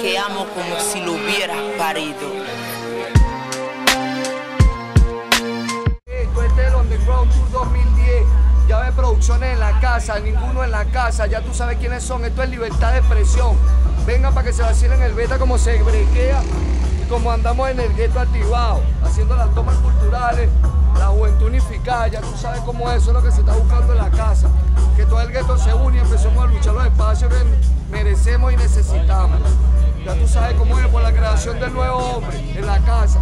que amo como si lo hubieras parido. Esto es el Underground Tour 2010. Ya ve producciones en la casa, ninguno en la casa. Ya tú sabes quiénes son. Esto es libertad de expresión. Vengan para que se vacilen el beta como se brequea y como andamos en el gueto activado, haciendo las tomas culturales, la juventud unificada. Ya tú sabes cómo es, eso es lo que se está buscando en la casa. Que todo el gueto se une y empecemos a merecemos y necesitamos. Ya tú sabes cómo es por la creación del nuevo hombre en la casa 2010.